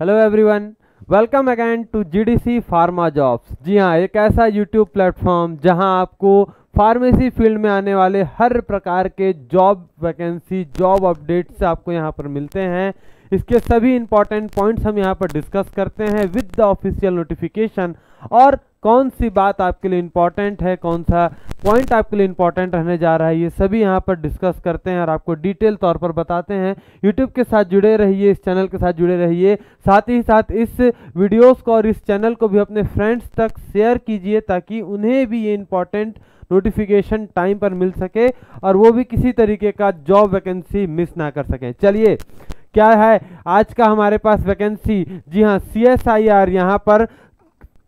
Hello everyone welcome again to GDC pharma jobs जी हाँ एक ऐसा यूट्यूब प्लेटफॉर्म जहाँ आपको फार्मेसी फ़ील्ड में आने वाले हर प्रकार के जॉब वैकेंसी जॉब अपडेट्स आपको यहाँ पर मिलते हैं। इसके सभी इंपॉर्टेंट पॉइंट्स हम यहाँ पर डिस्कस करते हैं विद द ऑफिशियल नोटिफिकेशन और कौन सी बात आपके लिए इंपॉर्टेंट है, कौन सा पॉइंट आपके लिए इंपॉर्टेंट रहने जा रहा है, ये सभी यहाँ पर डिस्कस करते हैं और आपको डिटेल तौर पर बताते हैं। यूट्यूब के साथ जुड़े रहिए, इस चैनल के साथ जुड़े रहिए। साथ ही साथ इस वीडियोस को और इस चैनल को भी अपने फ्रेंड्स तक शेयर कीजिए ताकि उन्हें भी ये इंपॉर्टेंट नोटिफिकेशन टाइम पर मिल सके और वो भी किसी तरीके का जॉब वैकेंसी मिस ना कर सकें। चलिए, क्या है? आज का हमारे पास वैकेंसी जी हाँ सी एस आई आर यहाँ पर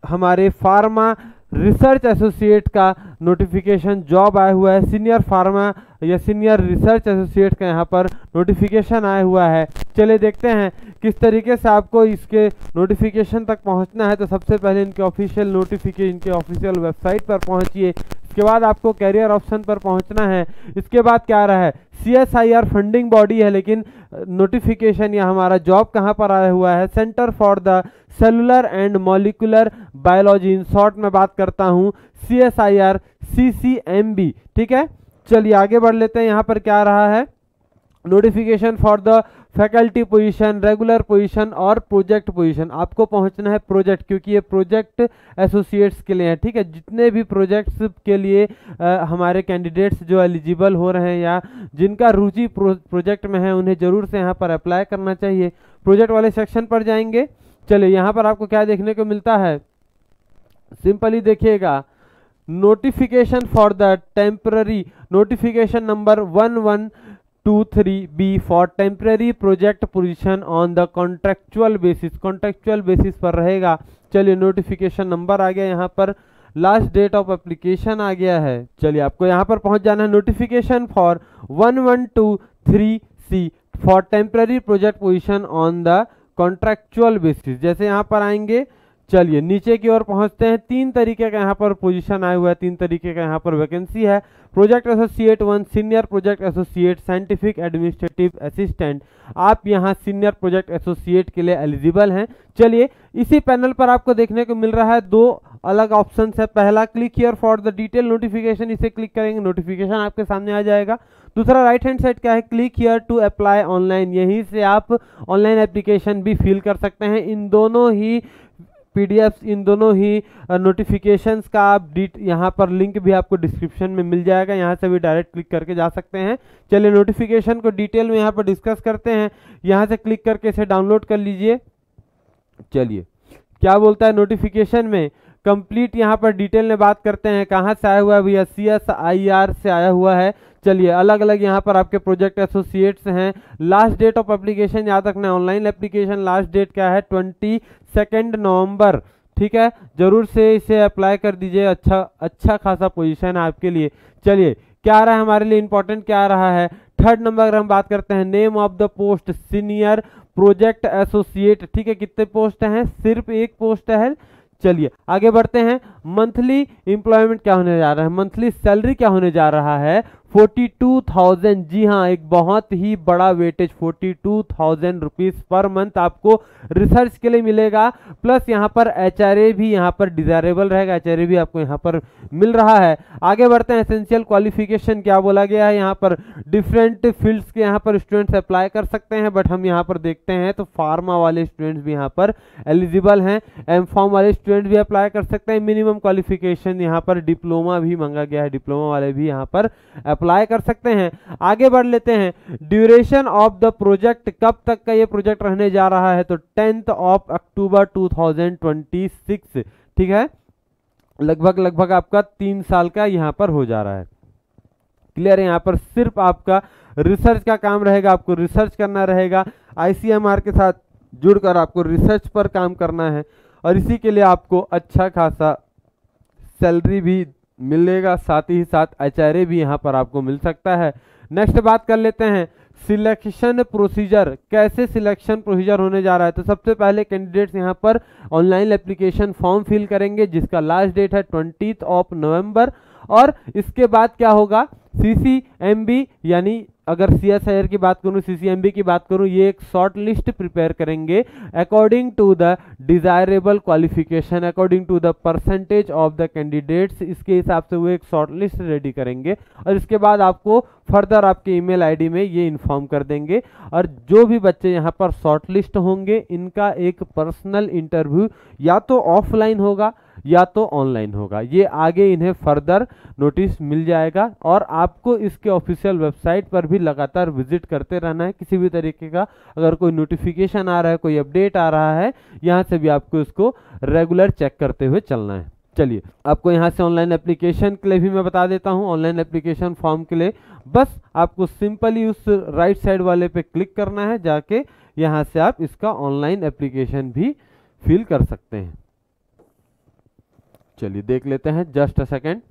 हमारे फार्मा रिसर्च एसोसिएट का नोटिफिकेशन जॉब आया हुआ है। सीनियर फार्मा या सीनियर रिसर्च एसोसिएट का यहाँ पर नोटिफिकेशन आया हुआ है। चलिए देखते हैं किस तरीके से आपको इसके नोटिफिकेशन तक पहुँचना है। तो सबसे पहले इनके ऑफिशियल नोटिफिकेशन इनके ऑफिशियल वेबसाइट पर पहुँचिए। इसके बाद आपको कैरियर ऑप्शन पर पहुँचना है। इसके बाद क्या रहा है? C S I R funding body है, लेकिन नोटिफिकेशन या हमारा जॉब कहाँ पर आया हुआ है? Centre for the cellular and molecular biology in short में बात करता हूँ। C S I R C C M B ठीक है? चलिए आगे बढ़ लेते हैं। यहाँ पर क्या रहा है? Notification for the faculty position regular position और प्रोजेक्ट पोजीशन। आपको पहुँचना है प्रोजेक्ट क्योंकि ये प्रोजेक्ट एसोसिएट्स के लिए है ठीक है? जितने भी प्रोजेक्ट्स के लिए आ, हमारे कैंडिडेट्स जो एलिजिबल हो रहे हैं या जिनका रुचि प्रो, प्रोजेक्ट में है उन्हें ज़रूर से यहाँ पर अप्लाई करना चाहिए। प्रोजेक्ट वाले सेक्शन पर जाएँगे। चलिए यहाँ पर आपको क्या देखने को मिलता है? सिंपली देखिएगा। Notification for the temporary notification number one one B for temporary project position on the contractual basis contractual basis पर रहेगा। चलिए नोटिफिकेशन नंबर आ गया यहाँ पर। लास्ट डेट ऑफ़ एप्लीकेशन आ गया है। चलिए, आपको यहाँ पर पहुँच जाना है notification for one one two three C for temporary project position on the contractual basis जैसे यहाँ पर आएँगे चलिए, नीचे की ओर पहुँचते हैं। तीन तरीके का यहाँ पर पोजीशन आया हुआ है, तीन तरीके का यहाँ पर वैकेंसी है। Project associate one senior project associate scientific administrative assistant आप यहाँ सीनियर प्रोजेक्ट एसोसिएट के लिए एलिजिबल हैं। चलिए, इसी पैनल पर आपको देखने को मिल रहा है दो अलग ऑप्शन है। पहला click here for the detail notification इसे क्लिक करेंगे नोटिफिकेशन आपके सामने आ जाएगा। दूसरा राइट हैंड साइड क्या है? Click here to apply online यहीं से आप ऑनलाइन एप्लीकेशन भी फिल कर सकते हैं। इन दोनों ही पीडीएफ इन दोनों ही नोटिफिकेशंस का आप डिट यहाँ पर लिंक भी आपको डिस्क्रिप्शन में मिल जाएगा। यहाँ से भी डायरेक्ट क्लिक करके जा सकते हैं। चलिए नोटिफिकेशन को डिटेल में यहाँ पर डिस्कस करते हैं। यहाँ से क्लिक करके इसे डाउनलोड कर लीजिए। चलिए, क्या बोलता है नोटिफिकेशन में? कंप्लीट यहाँ पर डिटेल में बात करते हैं। कहाँ से आया हुआ है भैया? सी एस आई आर से आया हुआ है। चलिए अलग अलग यहाँ पर आपके प्रोजेक्ट एसोसिएट्स हैं। लास्ट डेट ऑफ़ एप्लीकेशन याद रखना ऑनलाइन एप्लीकेशन लास्ट डेट क्या है? Twenty second November. ठीक है? ज़रूर से इसे अप्लाई कर दीजिए। अच्छा अच्छा खासा पोजीशन है आपके लिए। चलिए, क्या रहा है हमारे लिए इंपॉर्टेंट क्या रहा है? थर्ड नंबर अगर हम बात करते हैं name of the post senior project associate ठीक है, कितने पोस्ट हैं? सिर्फ़ एक पोस्ट है। चलिए, आगे बढ़ते हैं। मंथली इंप्लॉयमेंट क्या होने जा रहा है? मंथली सैलरी क्या होने जा रहा है? Forty two thousand. जी हाँ एक बहुत ही बड़ा weightage forty two thousand rupees per month आपको रिसर्च के लिए मिलेगा। प्लस यहाँ पर एच भी यहाँ पर डिजायरेबल रहेगा। एच भी आपको यहाँ पर मिल रहा है। आगे बढ़ते हैं। एसेंशियल क्वालिफिकेशन क्या बोला गया है? यहाँ पर डिफरेंट फील्ड्स के यहाँ पर स्टूडेंट्स अप्लाई कर सकते हैं, बट हम यहाँ पर देखते हैं तो फार्मा वाले स्टूडेंट्स भी यहाँ पर एलिजिबल हैं। एम फॉर्म वाले स्टूडेंट भी अप्लाई कर सकते हैं। मिनिमम क्वालिफिकेशन यहाँ पर डिप्लोमा भी मांगा गया है। डिप्लोमा वाले भी यहाँ पर अप्लाई कर सकते हैं। आगे बढ़ लेते हैं। ड्यूरेशन ऑफ़ द प्रोजेक्ट कब तक का ये प्रोजेक्ट रहने जा रहा है? तो टेंथ ऑफ़ अक्टूबर 2026 ठीक है? लगभग लगभग आपका तीन साल का यहाँ पर हो जा रहा है। क्लियर है? यहाँ पर सिर्फ़ आपका रिसर्च का काम रहेगा, आपको रिसर्च करना रहेगा। आईसीएमआर के साथ जुड़कर आपको रिसर्च पर काम करना है। और इसी के लिए आपको अच्छा खासा सैलरी भी मिलेगा, साथ ही साथ एचआरए भी यहाँ पर आपको मिल सकता है। नेक्स्ट बात कर लेते हैं सिलेक्शन प्रोसीजर कैसे सिलेक्शन प्रोसीजर होने जा रहा है? तो सबसे पहले कैंडिडेट्स यहाँ पर ऑनलाइन एप्लीकेशन फॉर्म फिल करेंगे, जिसका लास्ट डेट है ट्वेंटी ऑफ़ नवंबर और इसके बाद क्या होगा? बी यानी अगर सी एस आई आर की बात करूँ सी की बात करूँ, ये एक शॉर्ट लिस्ट प्रिपेयर करेंगे according to the desirable qualification according to the percentage of the candidates इसके हिसाब से वो एक शॉर्ट लिस्ट रेडी करेंगे और इसके बाद आपको फर्दर आपके ईमेल आईडी में ये इन्फॉर्म कर देंगे। और जो भी बच्चे यहाँ पर शॉर्ट लिस्ट होंगे, इनका एक पर्सनल इंटरव्यू या तो ऑफलाइन होगा या तो ऑनलाइन होगा। ये आगे इन्हें फर्दर नोटिस मिल जाएगा और आपको इसके ऑफिशियल वेबसाइट पर भी लगातार विज़िट करते रहना है किसी भी तरीके का। अगर कोई नोटिफिकेशन आ रहा है, कोई अपडेट आ रहा है, यहाँ से भी आपको इसको रेगुलर चेक करते हुए चलना है। चलिए, आपको यहाँ से ऑनलाइन एप्लीकेशन के लिए भी मैं बता देता हूँ। ऑनलाइन एप्लीकेशन फॉर्म के लिए बस आपको सिंपली उस राइट साइड वाले पे क्लिक करना है, जाके यहाँ से आप इसका ऑनलाइन एप्लीकेशन भी फिल कर सकते हैं। चलिए देख लेते हैं जस्ट अ सेकेंड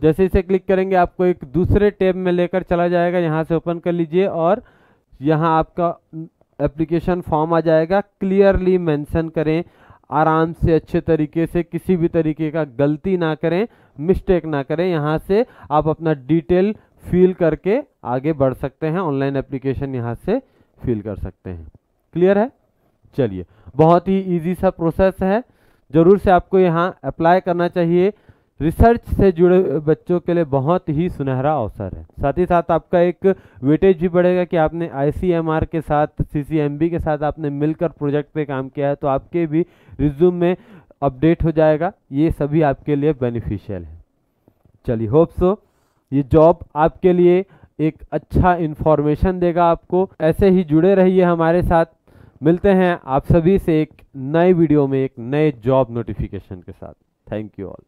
जैसे इसे क्लिक करेंगे, आपको एक दूसरे टैब में लेकर चला जाएगा, यहाँ से ओपन कर लीजिए और यहाँ आपका एप्लीकेशन फॉर्म आ जाएगा। क्लियरली मेंशन करें, आराम से अच्छे तरीके से, किसी भी तरीके का गलती ना करें मिस्टेक ना करें, यहाँ से आप अपना डिटेल फिल करके आगे बढ़ सकते हैं ऑनलाइन एप्लीकेशन यहाँ से फिल कर सकते हैं। क्लियर है? चलिए, बहुत ही इजी सा प्रोसेस है। ज़रूर से आपको यहाँ अप्लाई करना चाहिए। रिसर्च से जुड़े बच्चों के लिए बहुत ही सुनहरा अवसर है। साथ ही साथ आपका एक वेटेज भी बढ़ेगा कि आपने आईसीएमआर के साथ सीसीएमबी के साथ आपने मिलकर प्रोजेक्ट पे काम किया है तो आपके भी रिज्यूम में अपडेट हो जाएगा। ये सभी आपके लिए बेनिफिशियल है। चलिए होप सो ये जॉब आपके लिए एक अच्छा इन्फॉर्मेशन देगा आपको। ऐसे ही जुड़े रहिए हमारे साथ। मिलते हैं आप सभी से एक नए वीडियो में एक नए जॉब नोटिफिकेशन के साथ। Thank you all